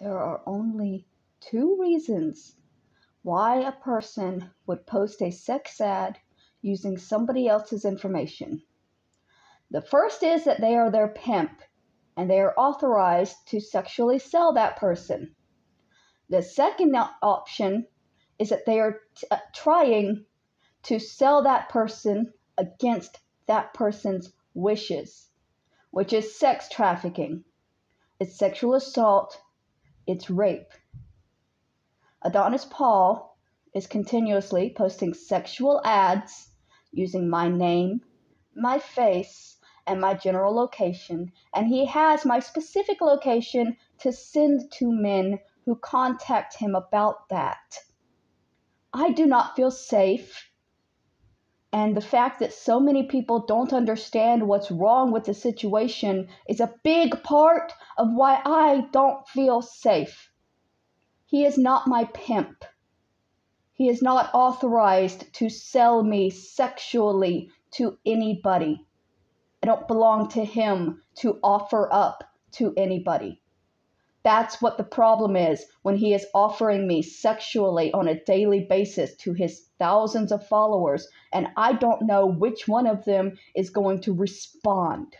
There are only two reasons why a person would post a sex ad using somebody else's information. The first is that they are their pimp and they are authorized to sexually sell that person. The second option is that they are t- uh, trying to sell that person against that person's wishes, which is sex trafficking, it's sexual assault, it's rape. Adonis Paul is continuously posting sexual ads using my name, my face, and my general location, and he has my specific location to send to men who contact him about that. I do not feel safe. And the fact that so many people don't understand what's wrong with the situation is a big part of why I don't feel safe. He is not my pimp. He is not authorized to sell me sexually to anybody. I don't belong to him to offer up to anybody. That's what the problem is when he is offering me sexually on a daily basis to his thousands of followers, and I don't know which one of them is going to respond.